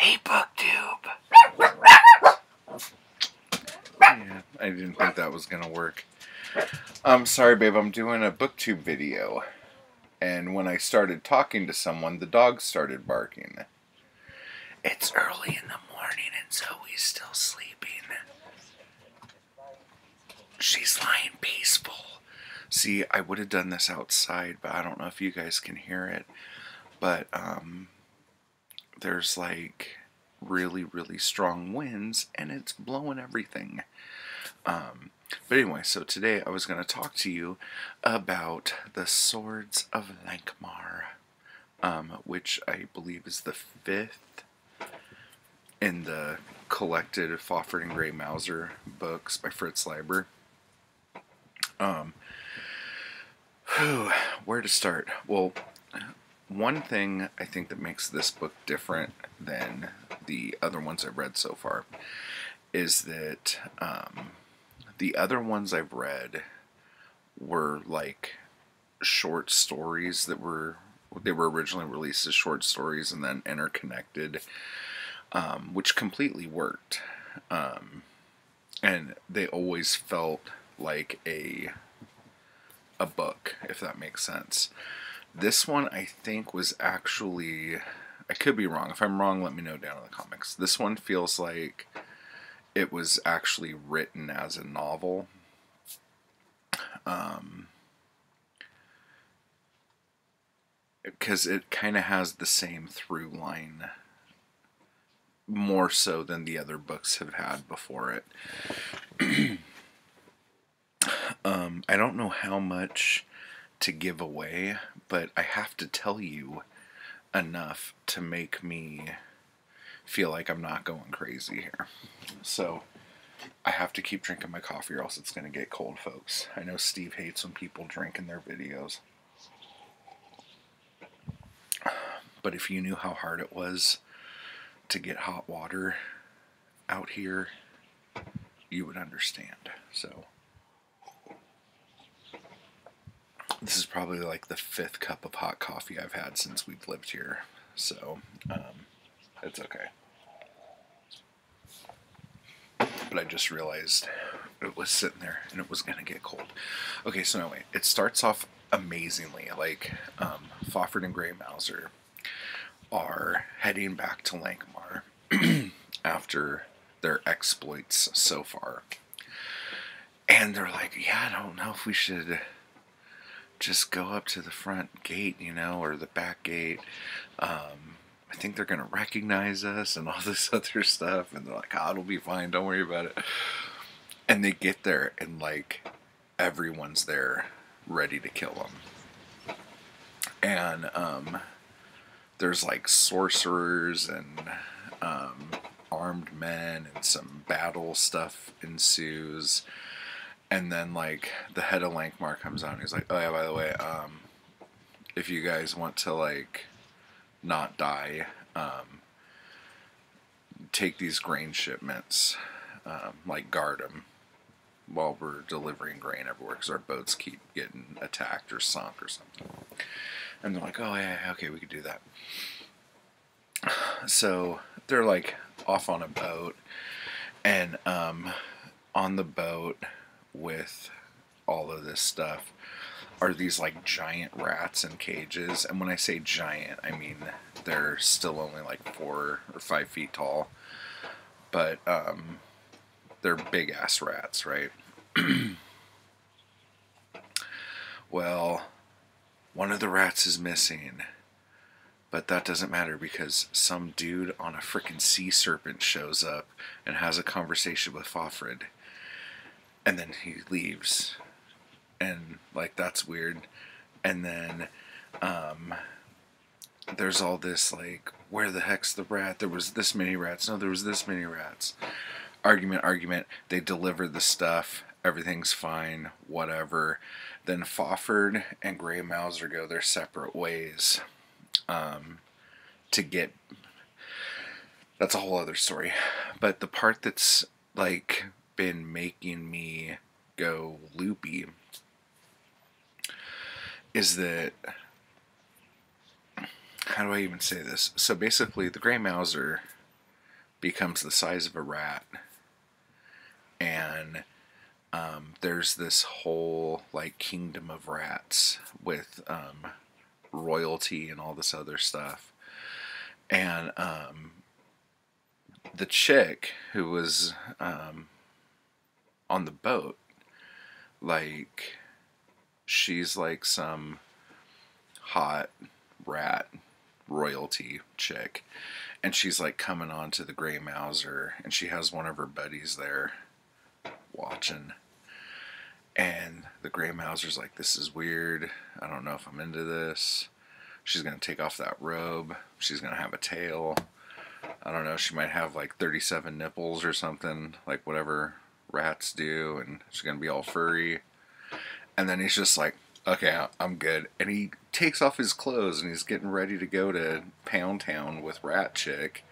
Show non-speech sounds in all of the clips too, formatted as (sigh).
Hey, BookTube. yeah, I didn't think that was gonna work. I'm sorry, babe. I'm doing a BookTube video, and when I started talking to someone, the dog started barking. It's early in the morning, and Zoe's still sleeping. She's lying peaceful. See, I would have done this outside, but I don't know if you guys can hear it. But um, there's like really, really strong winds, and it's blowing everything. Um, but anyway, so today I was going to talk to you about the Swords of Lankhmar, um, which I believe is the fifth in the collected Fafhrd and Grey Mouser books by Fritz Leiber. Um, whew, where to start? Well, one thing I think that makes this book different than the other ones I've read so far is that um, the other ones I've read were like short stories that were they were originally released as short stories and then interconnected, um, which completely worked, um, and they always felt like a a book, if that makes sense. This one I think was actually I could be wrong. If I'm wrong, let me know down in the comments. This one feels like it was actually written as a novel. Um, because it kind of has the same through line more so than the other books have had before it. (clears throat) um, I don't know how much to give away, but I have to tell you enough to make me feel like I'm not going crazy here. So I have to keep drinking my coffee or else it's going to get cold, folks. I know Steve hates when people drink in their videos. But if you knew how hard it was to get hot water out here, you would understand. So this is probably like the fifth cup of hot coffee I've had since we've lived here. So um, it's okay. But I just realized it was sitting there and it was gonna get cold. Okay, so anyway, it starts off amazingly. Like um, and Grey Mouser are heading back to Lankhmar (clears throat) after their exploits so far. And they're like, yeah, I don't know if we should just go up to the front gate, you know, or the back gate. Um, I think they're going to recognize us and all (laughs) this other stuff. And they're like, oh, it'll be fine. Don't worry about it. And they get there and, like, everyone's there ready to kill them. And, um, there's like sorcerers and um, armed men and some battle stuff ensues and then like the head of Lankhmar comes out and he's like oh yeah by the way um, if you guys want to like not die um, take these grain shipments um, like guard them while we're delivering grain everywhere because our boats keep getting attacked or sunk or something and they're like, oh, yeah, okay, we could do that. So they're like off on a boat, and um, on the boat with all of this stuff are these like giant rats in cages. And when I say giant, I mean they're still only like four or five feet tall, but um, they're big ass rats, right? (clears throat) well, one of the rats is missing. But that doesn't matter because some dude on a freaking sea serpent shows up and has a conversation with Fafhrd. And then he leaves. And, like, that's weird. And then, um, there's all this, like, where the heck's the rat? There was this many rats. No, there was this many rats. Argument, argument. They deliver the stuff. Everything's fine. Whatever. Then Fafhrd and Grey Mouser go their separate ways um, to get. That's a whole other story. But the part that's like been making me go loopy is that how do I even say this? So basically, the Grey Mouser becomes the size of a rat, and um, there's this whole like kingdom of rats with um, royalty and all this other stuff, and um, the chick who was um, on the boat, like she's like some hot rat royalty chick and she's like coming on to the gray mouser and she has one of her buddies there watching. And the gray mouser's like this is weird. I don't know if i'm into this. She's gonna take off that robe. She's gonna have a tail. I don't know. She might have like 37 nipples or something like whatever rats do and she's gonna be all furry and then he's just like okay, I'm good. And he takes off his clothes and he's getting ready to go to Pound Town with Rat Chick.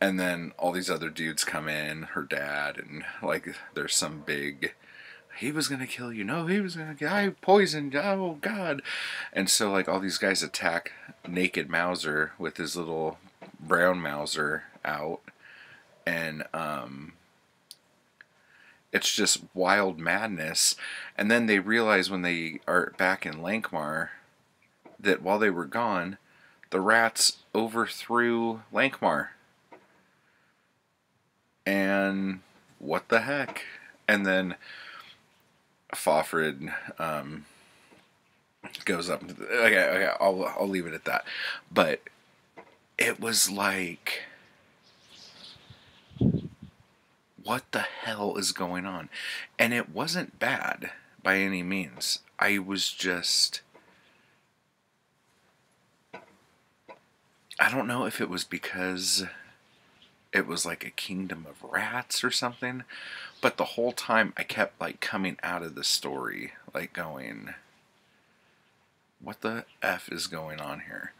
And then all these other dudes come in, her dad, and like there's some big. He was gonna kill you. No, he was gonna. I poisoned. Oh God! And so like all these guys attack naked Mouser with his little brown Mouser out, and um, it's just wild madness. And then they realize when they are back in Lankhmar that while they were gone, the rats overthrew Lankhmar. And what the heck? And then Fafhrd um, goes up. Okay, okay, I'll I'll leave it at that. But it was like what the hell is going on? And it wasn't bad by any means. I was just. I don't know if it was because it was like a kingdom of rats or something, but the whole time I kept like coming out of the story, like going, what the F is going on here?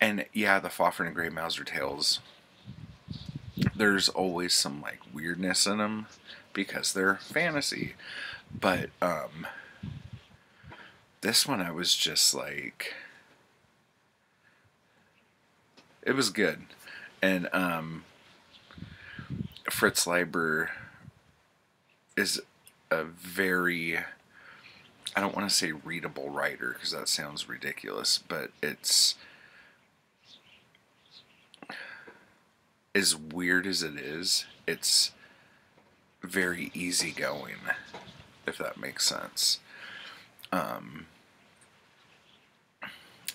And yeah, the Fafhrd and Grey Mouser tales there's always some like weirdness in them because they're fantasy. But um this one I was just like it was good. And um Fritz Leiber is a very I don't want to say readable writer because that sounds ridiculous, but it's as weird as it is, it's very easygoing, if that makes sense. Um,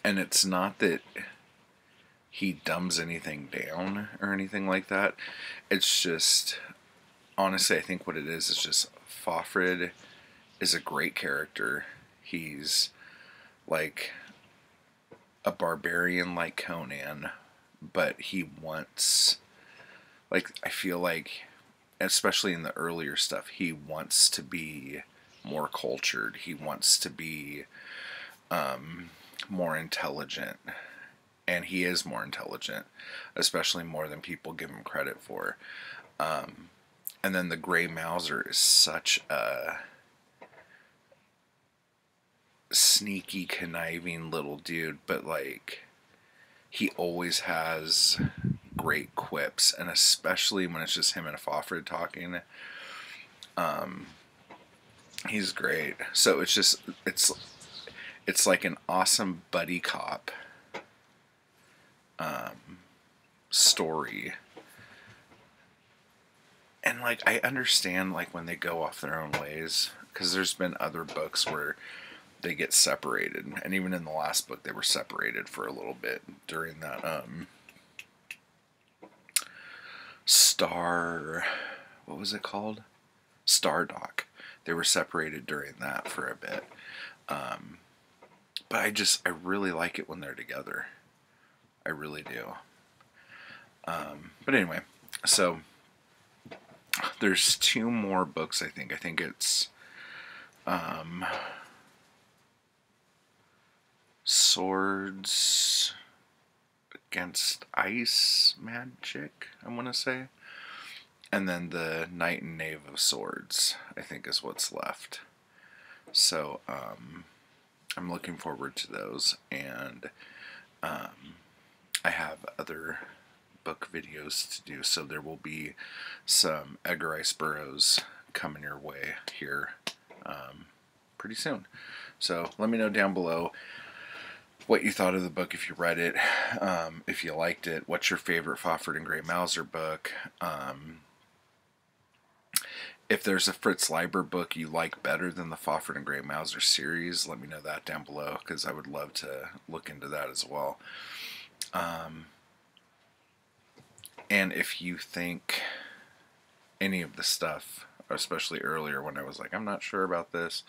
and it's not that he dumbs anything down or anything like that. It's just, honestly, I think what it is is just Fafhrd is a great character. He's like a barbarian like Conan, but he wants like I feel like especially in the earlier stuff he wants to be more cultured. He wants to be um, more intelligent. And he is more intelligent especially more than people give him credit for. Um, and then the gray mouser is such a sneaky conniving little dude but like he always has great quips, and especially when it's just him and Fafhrd talking. Um, he's great. So it's just it's it's like an awesome buddy cop um, story. And like I understand like when they go off their own ways because there's been other books where they get separated and even in the last book they were separated for a little bit during that um Star, what was it called? Stardock. They were separated during that for a bit. Um, but I just, I really like it when they're together. I really do. Um, but anyway, so there's two more books, I think. I think it's um, Swords against ice magic, I want to say. And then the Knight and Knave of Swords, I think, is what's left. So um, I'm looking forward to those. And um, I have other book videos to do, so there will be some Edgar Rice Burroughs coming your way here um, pretty soon. So let me know down below what you thought of the book if you read it, um, if you liked it, what's your favorite Fafhrd and Gray Mouser book. Um, if there's a Fritz Leiber book you like better than the Fafhrd and Gray Mouser series, let me know that down below because I would love to look into that as well. Um, and if you think any of the stuff, especially earlier when I was like, I'm not sure about this,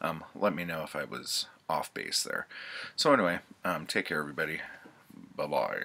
um, let me know if I was off base there. So, anyway, um, take care, everybody. Bye bye.